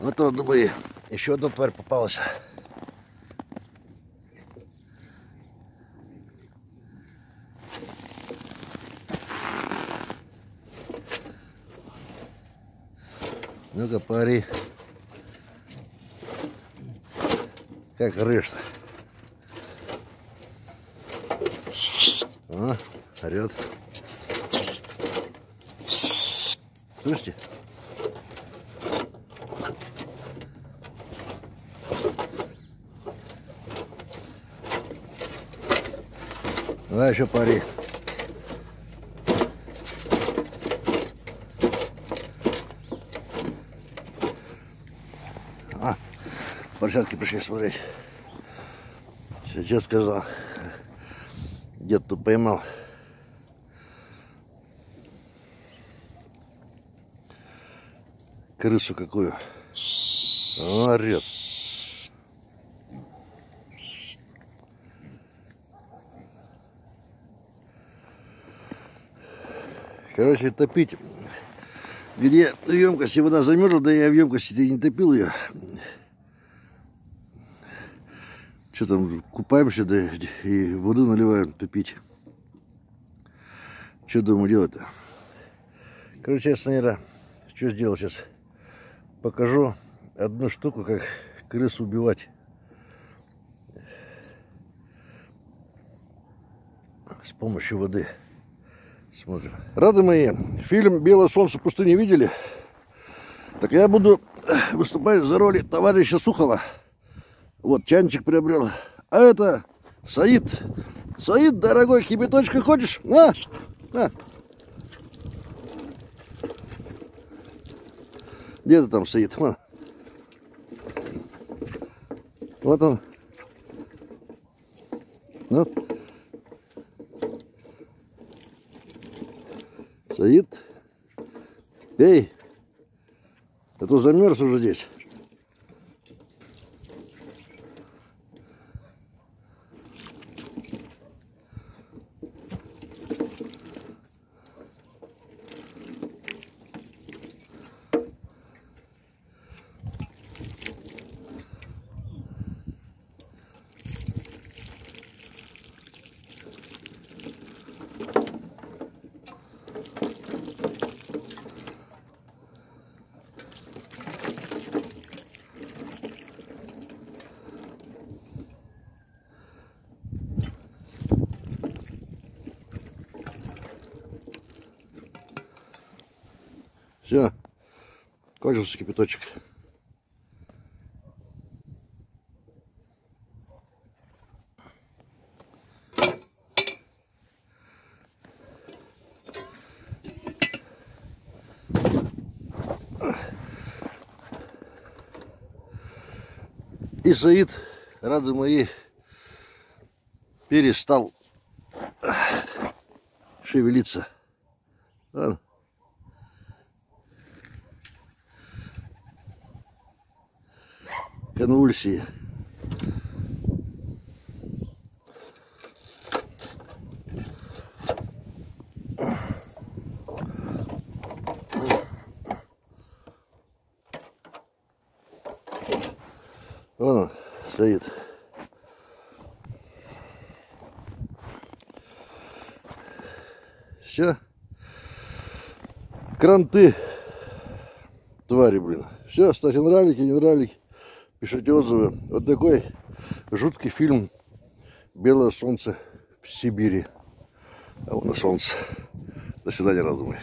Вот, думаю, еще одна тварь попалась. Ну-ка, пари. Как рыжь-то. О, орет. Слышите? Давай еще пари. А, поросятки пришли смотреть. Сейчас сказал. Дед тут поймал. Крысу какую. Орет. Короче, топить. Где в емкости вода замерзла, да я в емкости не топил ее. Что там, купаемся, да и воду наливаем топить. Что думаю делать-то? Короче, я, наверное, что сделал сейчас? Покажу одну штуку, как крысу убивать. С помощью воды. Смотрим. Рады мои, фильм «Белое солнце пустыни» видели? Так я буду выступать за роли товарища Сухова. Вот, чайничек приобрел. А это Саид. Саид, дорогой, кипяточка хочешь? На, на. Где ты там, Саид? Вон. Вот он. Вот. Саид. Пей. А то замерз уже здесь. Все, кончился кипяточек. И Саид, рады мои, перестал шевелиться. Вон. Конвульсии. Вон он стоит. Все. Кранты. Твари, блин. Все, ставьте нравлики, не нравлики. Пишите отзывы. Вот такой жуткий фильм «Белое солнце в Сибири». А вон солнце. До свидания, родной.